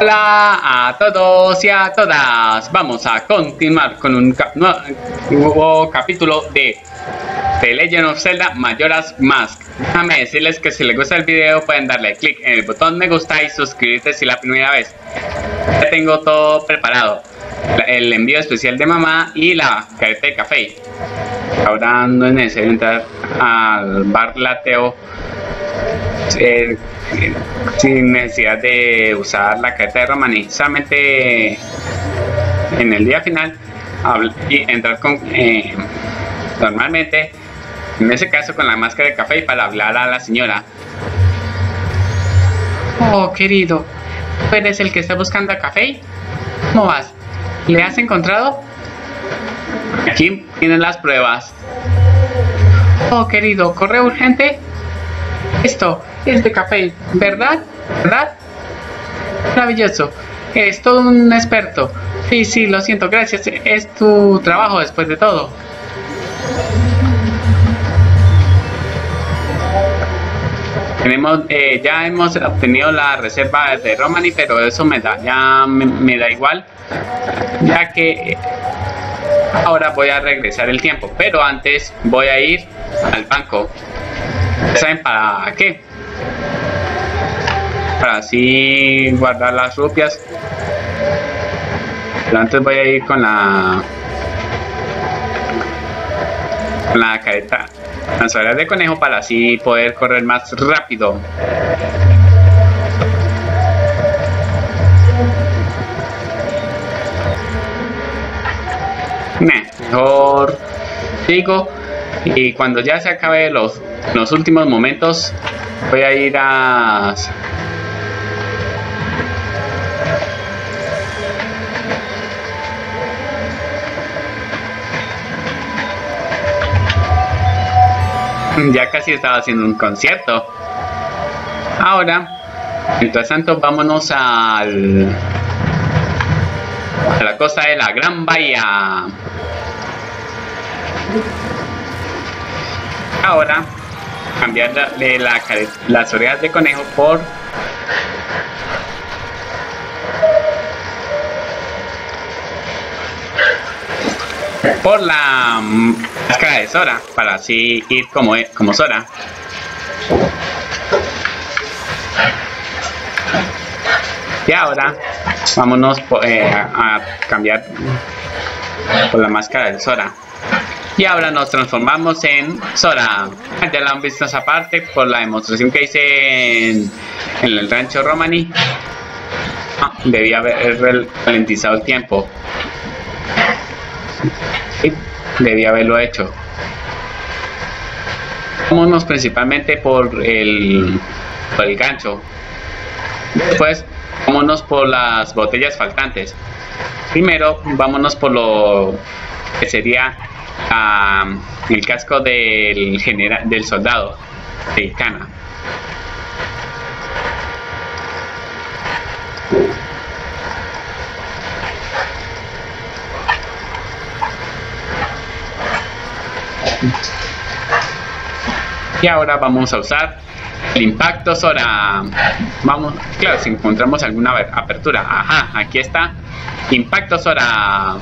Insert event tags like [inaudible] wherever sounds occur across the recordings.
Hola a todos y a todas. Vamos a continuar con un nuevo capítulo de The Legend of Zelda Majora's Mask. Déjame decirles que si les gusta el video pueden darle click en el botón me gusta y suscribirte si es la primera vez. Ya tengo todo preparado. El envío especial de mamá y la careta de café. Ahora no es necesario entrar al bar lateo eh, sin necesidad de usar la carta de Romani, solamente en el día final y entrar con eh, normalmente, en ese caso con la máscara de café para hablar a la señora. Oh, querido, ¿tú eres el que está buscando a café? ¿Cómo vas? ¿Le has encontrado? Aquí tienen las pruebas. Oh, querido, correo urgente. Esto es de café, ¿verdad? ¿Verdad? Maravilloso. Es todo un experto. Sí, sí, lo siento, gracias. Es tu trabajo después de todo. Tenemos, eh, ya hemos obtenido la reserva de Romani, pero eso me da, ya me da igual, ya que ahora voy a regresar el tiempo, pero antes voy a ir al banco. ¿Saben para qué? Para así guardar las rupias. Pero antes voy a ir con la con la careta lanzaderas de conejo para así poder correr más rápido. mejor digo y cuando ya se acabe los los últimos momentos voy a ir a [laughs] ya casi estaba haciendo un concierto. Ahora mientras tanto vámonos al a la costa de la Gran Bahía. Ahora cambiar de la, las orejas de conejo por por la máscara de Sora para así ir como, como Sora y ahora vámonos eh, a cambiar por la máscara de Sora y ahora nos transformamos en Sora. Ya la han visto esa parte por la demostración que hice en, el rancho Romani. Ah, debía haber ralentizado el tiempo. Sí, debía haberlo hecho. Vámonos principalmente por el, por el gancho. Después, vámonos por las botellas faltantes. Primero, vámonos por lo que sería el casco del general del soldado de Y ahora vamos a usar el impacto Sora. Vamos, claro, si encontramos alguna apertura. Ajá, aquí está. Impacto Sora.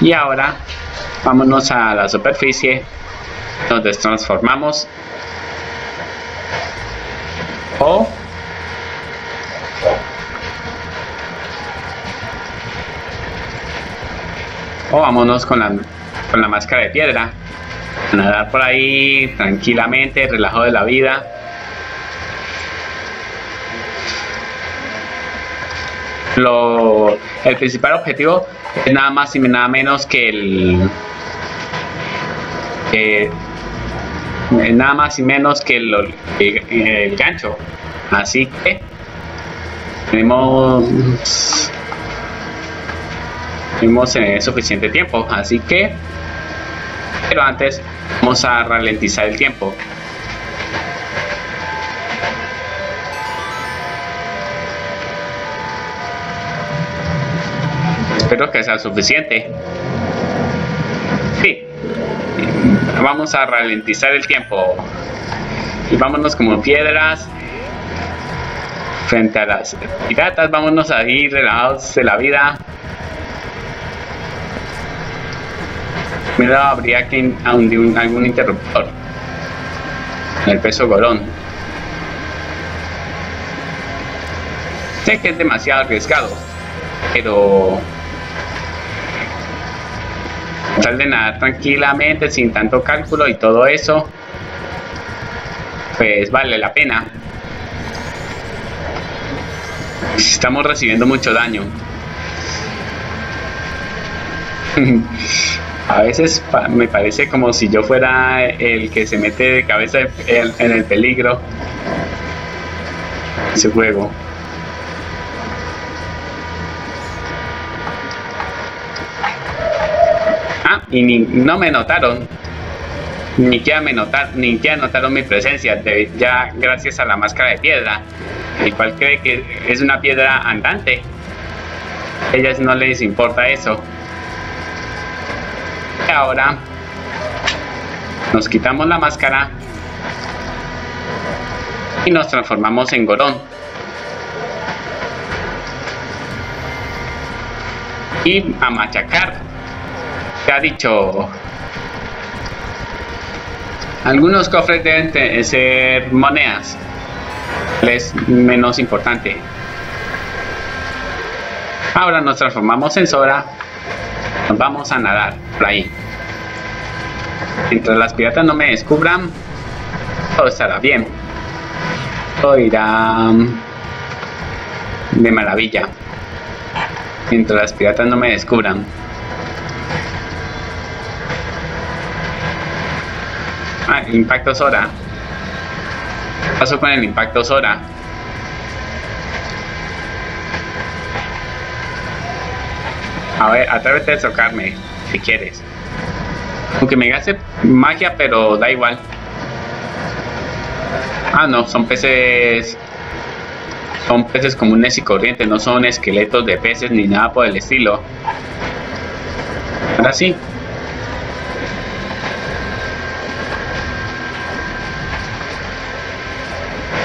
Y ahora vámonos a la superficie donde transformamos o o vámonos con la, con la máscara de piedra. Nadar por ahí tranquilamente relajo de la vida. Lo, el principal objetivo es nada más y nada menos que el nada más y menos que el, el, gancho. Así que tenemos tenemos eh, suficiente tiempo. Así que pero antes vamos a ralentizar el tiempo espero que sea suficiente. Sí. Vamos a ralentizar el tiempo. Y vámonos como piedras. Frente a las piratas, vámonos ahí relajados de la vida. Habría que hundir algún interruptor. El peso golón. Sé que es demasiado arriesgado, pero tal de nadar tranquilamente, sin tanto cálculo y todo eso, pues vale la pena. Estamos recibiendo mucho daño. [laughs] A veces me parece como si yo fuera el que se mete de cabeza en el peligro. Ese juego. Ah, y no me notaron. Ni que me notar, ni que notaron mi presencia, ya gracias a la máscara de piedra, el cual cree que es una piedra andante. Ellas no les importa eso ahora nos quitamos la máscara y nos transformamos en Gorón. Y a machacar. Te ha dicho. Algunos cofres deben ser monedas. Es menos importante. Ahora nos transformamos en Sora. Vamos a nadar por ahí. Mientras las piratas no me descubran, todo estará bien. Todo irá de maravilla. Mientras las piratas no me descubran. Ah, el impacto Sora. ¿Qué pasó con el impacto Sora? A ver, atrévete a tocarme si quieres. Aunque me gaste magia, pero da igual. Ah, no, son peces. Son peces comunes y corrientes, no son esqueletos de peces ni nada por el estilo. Ahora sí.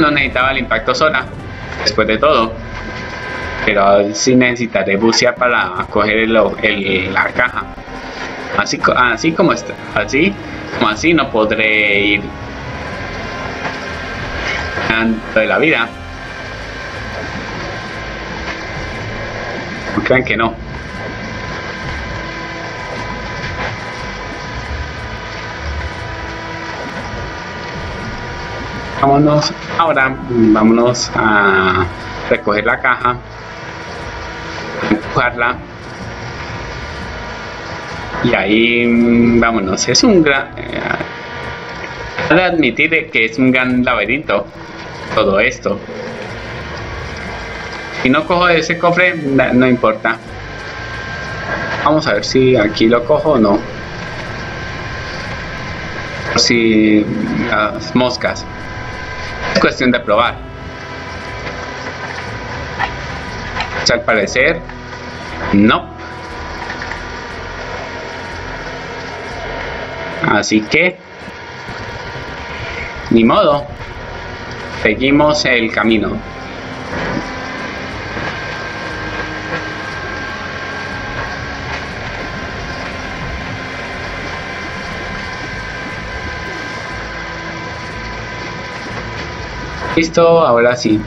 No necesitaba el impacto sola, después de todo. Pero sí necesitaré bucear para coger el, la caja. Así, así como está, así como así no podré ir de la vida. No crean que no. Vámonos, ahora vámonos a recoger la caja, empujarla y ahí, mm, vámonos, es un gran... Eh, de admitir que es un gran laberinto todo esto. Si no cojo ese cofre, no, importa. Vamos a ver si aquí lo cojo o no. Si las moscas. Es cuestión de probar. Al parecer, no. Así que, ni modo, seguimos el camino. Listo, ahora sí.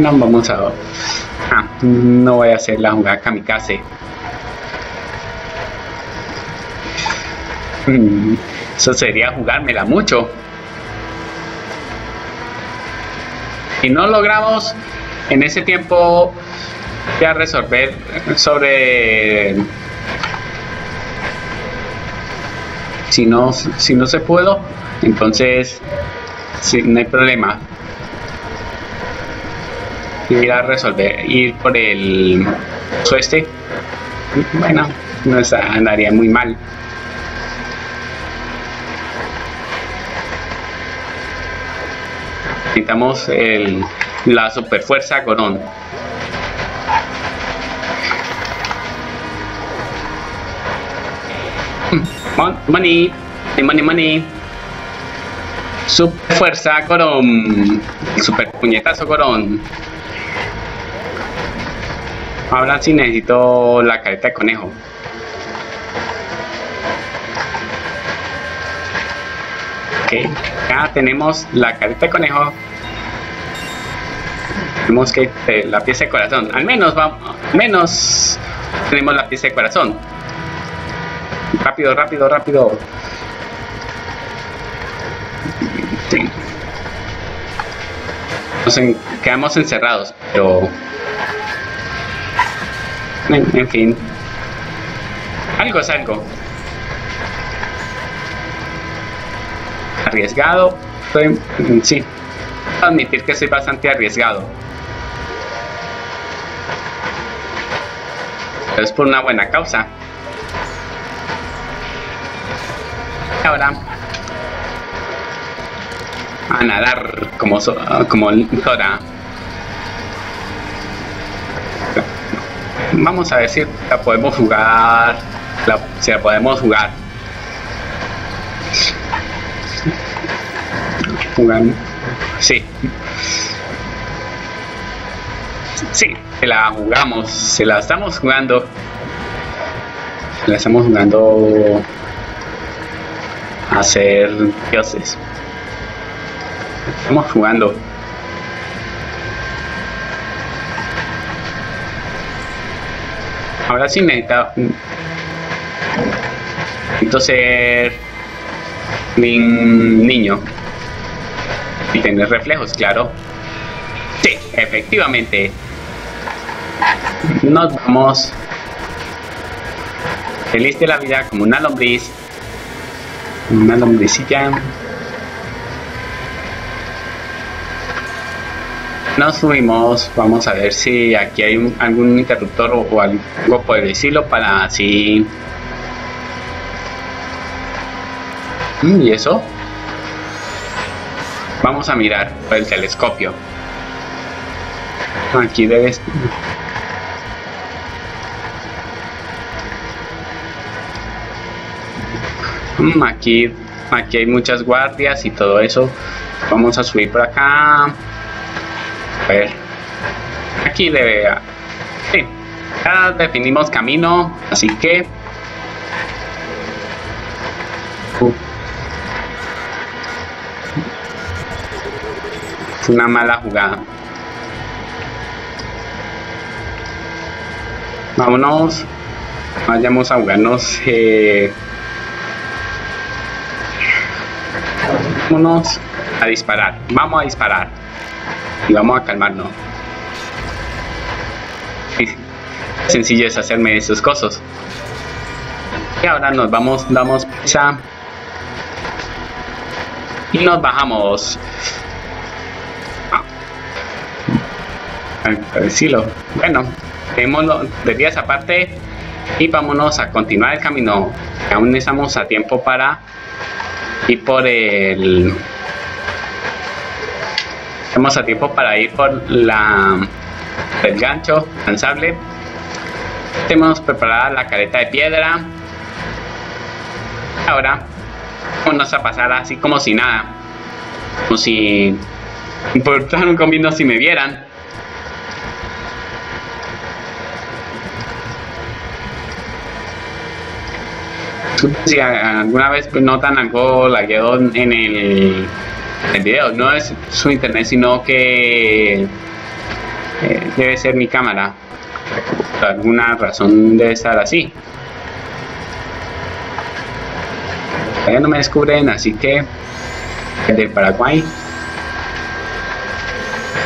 Bueno, vamos a Ah, no voy a hacer la jugada kamikaze. Mm, eso sería jugármela mucho. Si no logramos en ese tiempo ya resolver sobre si no si no se pudo entonces si, no hay problema ir a resolver, ir por el sueste, bueno, no andaría muy mal. Necesitamos el, la super fuerza Corón. money, money, money. Super fuerza, Corón. Super puñetazo, Corón. Ahora sí necesito la careta de conejo. Ok, ya tenemos la careta de conejo. Tenemos que eh, la pieza de corazón. Al menos vamos, menos tenemos la pieza de corazón. Rápido, rápido, rápido. Nos quedamos encerrados, pero... En, fin. Algo es algo. Arriesgado. sí. Admitir que soy bastante arriesgado. Pero es por una buena causa. Ahora a nadar como, como Zora. Vamos a ver si la podemos jugar. si la podemos jugar. Jugando. Sí. Sí, se la jugamos. Se la estamos jugando. Se la estamos jugando a ser dioses. Estamos jugando. Ahora sí necesita... Necesito ser... Un niño. Y tener reflejos, claro. Sí, efectivamente. Nos vamos. Feliz de la vida como una lombriz. Una lombricilla. Nos subimos, vamos a ver si aquí hay algún interruptor o, algo por decirlo para así... Mm, ¿Y eso? Vamos a mirar por el telescopio. Aquí debe mm, aquí, aquí hay muchas guardias y todo eso. Vamos a subir por acá Aquí debe... Sí, definimos camino, así que... Uh. una mala jugada. Vámonos. Vayamos a jugarnos. Eh... Vámonos a disparar. Vamos a disparar y vamos a calmarnos. Sencillo es hacerme esos cosas. Y ahora nos vamos, damos prisa y nos bajamos. Ah. A decirlo. Bueno, tenemos de días aparte y vámonos a continuar el camino. Aún estamos a tiempo para ir por el Estamos a tiempo para ir por la el gancho lanzable. Tenemos preparada la careta de piedra. Ahora vamos a pasar así como si nada. Como si importara un comino si me vieran. Si alguna vez notan algo lagueado en el el video. No es su internet, sino que eh, debe ser mi cámara. Por alguna razón debe estar así. Todavía no me descubren, así que del Paraguay.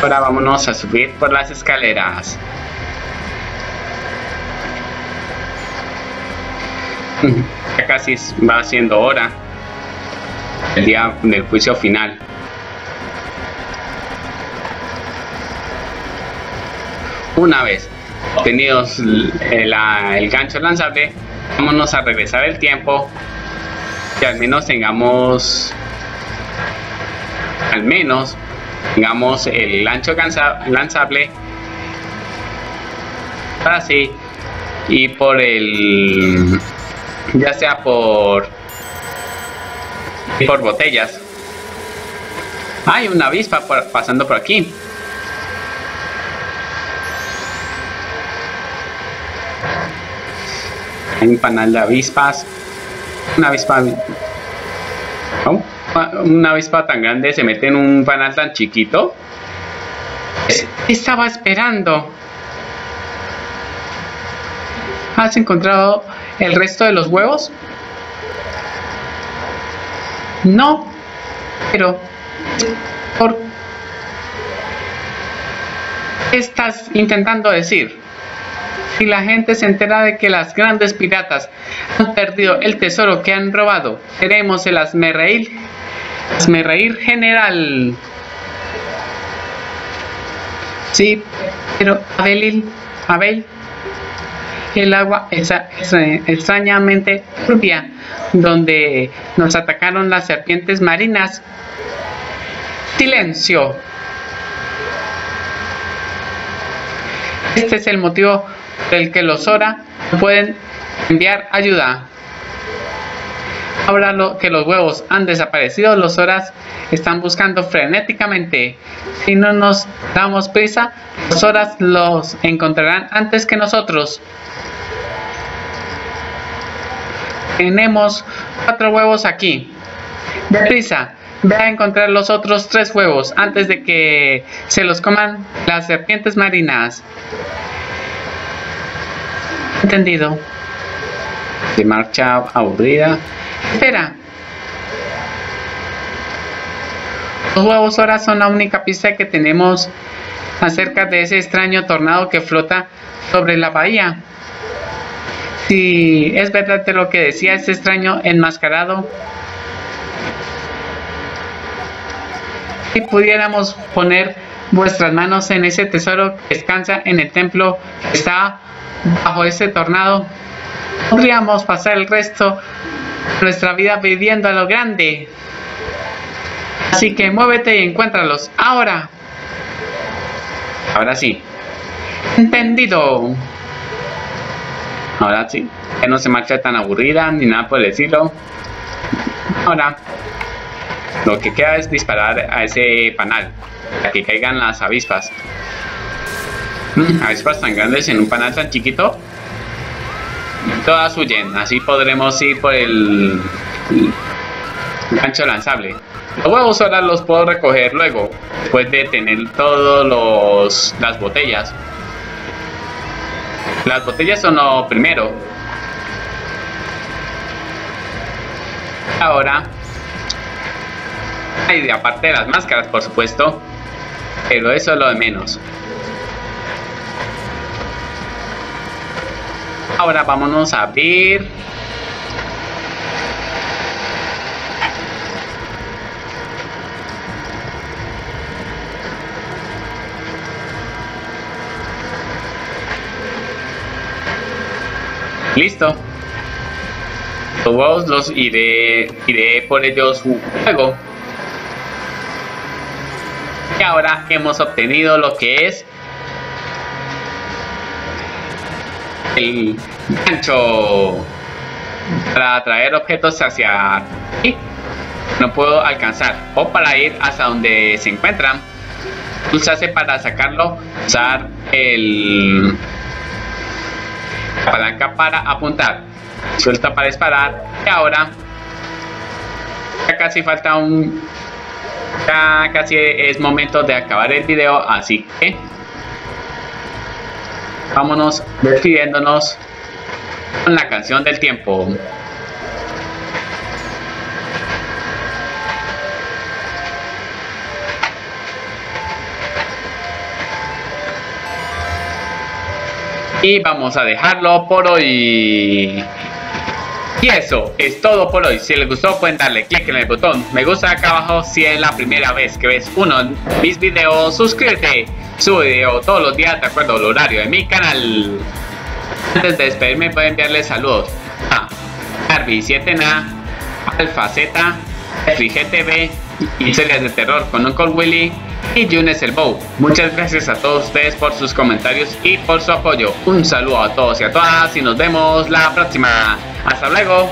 Ahora vámonos a subir por las escaleras. [laughs] Ya casi va siendo hora el día del juicio final. Una vez obtenidos el, gancho lanzable, vámonos a regresar el tiempo que al menos tengamos al menos tengamos el ancho lanzable así y por el ya sea por por botellas. Hay una avispa pasando por aquí. Hay un panal de avispas. Una avispa... Una avispa tan grande se mete en un panal tan chiquito. Estaba esperando. ¿Has encontrado el resto de los huevos? No, pero ¿por qué estás intentando decir? Si la gente se entera de que las grandes piratas han perdido el tesoro que han robado, seremos el asmerreír, asmerreír general. Sí, pero Abelil, Abel, el agua es, extrañamente turbia, donde nos atacaron las serpientes marinas. Silencio. Este es el motivo del que los Ora pueden enviar ayuda. Ahora que los huevos han desaparecido, los Horas están buscando frenéticamente. Si no nos damos prisa, los Horas los encontrarán antes que nosotros. Tenemos cuatro huevos aquí. Deprisa, ve a encontrar los otros tres huevos antes de que se los coman las serpientes marinas. Entendido. De marcha aburrida. Espera. Los huevos ahora son la única pista que tenemos acerca de ese extraño tornado que flota sobre la bahía. Si es verdad lo que decía ese extraño enmascarado, si pudiéramos poner vuestras manos en ese tesoro que descansa en el templo que está bajo ese tornado, podríamos pasar el resto nuestra vida viviendo a lo grande. Así que muévete y encuéntralos ahora. Ahora sí. Entendido. Ahora sí. Que no se marcha tan aburrida ni nada por el estilo. Ahora. Lo que queda es disparar a ese panal. Para que caigan las avispas. Mm, avispas tan grandes en un panal tan chiquito. Todas huyen. Así podremos ir por el gancho lanzable. Los huevos ahora los puedo recoger luego, después de tener todos las botellas. Las botellas son lo primero. Ahora, hay aparte de las máscaras, por supuesto, pero eso es lo de menos. Ahora vámonos a abrir Listo. Los iré, iré por ellos luego. Y ahora hemos obtenido lo que es el gancho para atraer objetos hacia aquí. No puedo alcanzar. O para ir hasta donde se encuentran. Usarse para sacarlo. Usar el palanca para apuntar, suelta para disparar y ahora ya casi falta un ya casi es momento de acabar el video así que vámonos despidiéndonos con la canción del tiempo Y vamos a dejarlo por hoy. Y eso es todo por hoy. Si les gustó pueden darle click en el botón me gusta acá abajo si es la primera vez que ves uno de mis videos. Suscríbete. Subo video todos los días de acuerdo al horario de mi canal. Antes de despedirme pueden enviarles saludos a Harvey7Na, Alfa Z, FGTV, historias de terror con Uncle Willy y Yunes el Bow. Muchas gracias a todos ustedes por sus comentarios y por su apoyo. Un saludo a todos y a todas y nos vemos la próxima. Hasta luego.